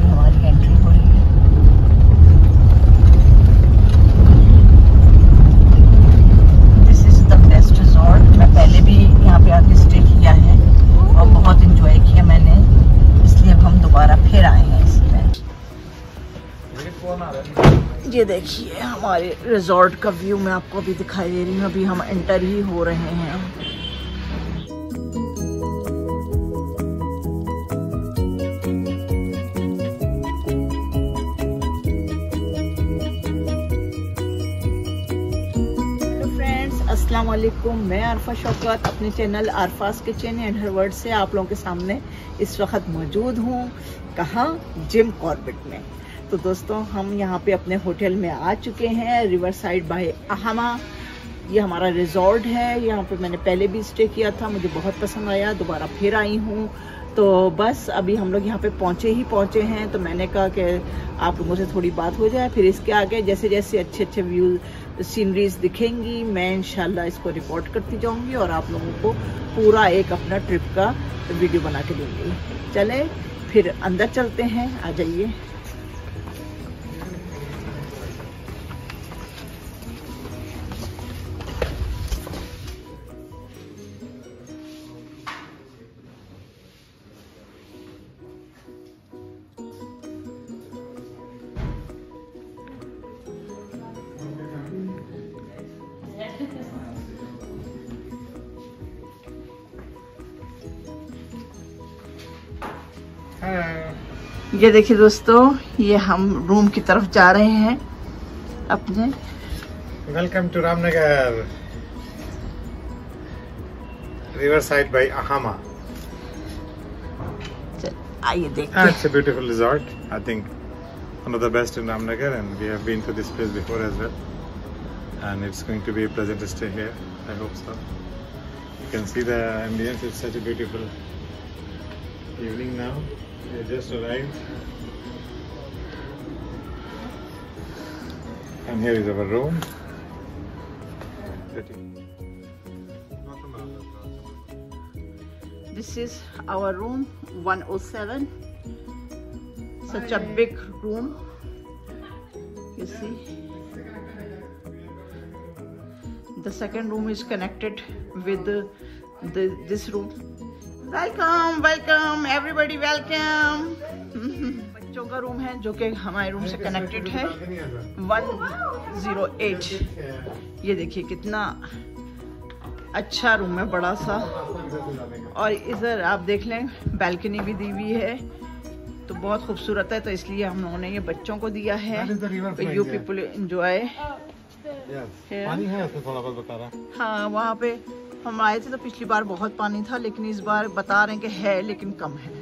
हमारी एंट्री है this is the best resort मैं पहले भी यहाँ पे आके स्टे किया है और बहुत इंजॉय किया मैंने। इसलिए अब हम दोबारा फिर आए हैं। ये देखिए, हमारे रिजॉर्ट का व्यू मैं आपको अभी दिखाई दे रही हूँ। अभी हम एंटर ही हो रहे हैं। अस्सलाम मैं आरफा शौकत, अपने channel Aarfa's kitchen and her world से आप लोगों के सामने इस वक्त मौजूद हूँ। कहाँ? जिम कॉर्बेट में। तो दोस्तों, हम यहाँ पे अपने होटल में आ चुके हैं रिवर साइड बाय अहमा ये हमारा रिजॉर्ट है, यहाँ पे मैंने पहले भी स्टे किया था, मुझे बहुत पसंद आया, दोबारा फिर आई हूँ। तो बस, अभी हम लोग यहाँ पे पहुँचे ही पहुँचे हैं तो मैंने कहा कि आप लोगों से थोड़ी बात हो जाए, फिर इसके आगे जैसे जैसे अच्छे अच्छे व्यू सीनरीज दिखेंगी, मैं इंशाल्लाह इसको रिकॉर्ड करती जाऊँगी और आप लोगों को पूरा एक अपना ट्रिप का वीडियो बना के दूँगी। चले, फिर अंदर चलते हैं, आ जाइए। ये देखिए दोस्तों ये हम रूम की तरफ़ जा रहे हैं अपने Welcome to Ramnagar. Riverside by Ahama. चल, आइए Ah, beautiful resort. I think one of the best in Ramnagar, and we have been to this place before as well. And it's going to be a pleasant stay here. I hope so. You can see the ambience. It's such a beautiful evening now. We just arrived. And here is our room. This is our room 107. Such a big room. You see. The second room is connected with the, the this room. Welcome, welcome, everybody, welcome. बच्चों का room है जो कि हमारे room से connected है 108 ये देखिए कितना अच्छा रूम है बड़ा सा और इधर आप देख लें बैल्कनी भी दी हुई है तो बहुत खूबसूरत है तो इसलिए हम लोगों ने ये बच्चों को दिया है। You people. पानी है हाँ वहाँ पे हम आए थे तो पिछली बार बहुत पानी था लेकिन इस बार बता रहे हैं कि है लेकिन कम है।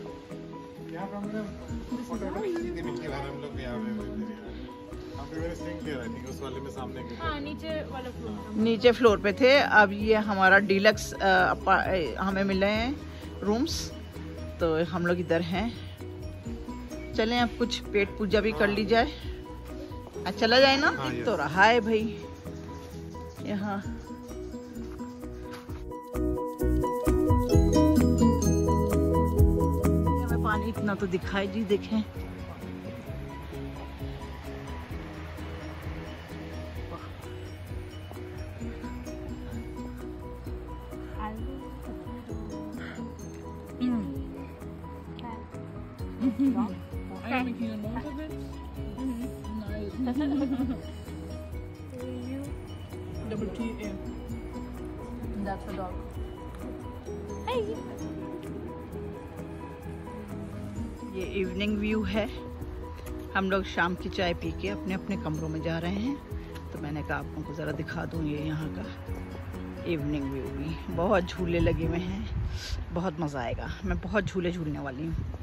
नीचे फ्लोर नीचे फ्लोर पे थे अब ये हमारा डीलक्स हमें मिल रहे हैं रूम्स तो हम लोग इधर हैं। चलें अब कुछ पेट पूजा भी कर ली जाए। आज चला जाए ना? हाँ, तो रहा है भाई। यहाँ। पानी इतना तो दिखाई जी देखें। I am making a note of it. Nice. Double T A. That's a dog. ये इवनिंग व्यू है हम लोग शाम की चाय पी के अपने अपने कमरों में जा रहे हैं तो मैंने कहा आप लोगों को ज़रा दिखा दूँ ये यहाँ का इवनिंग व्यू भी बहुत झूले लगे हुए हैं बहुत मज़ा आएगा मैं बहुत झूले झूलने वाली हूँ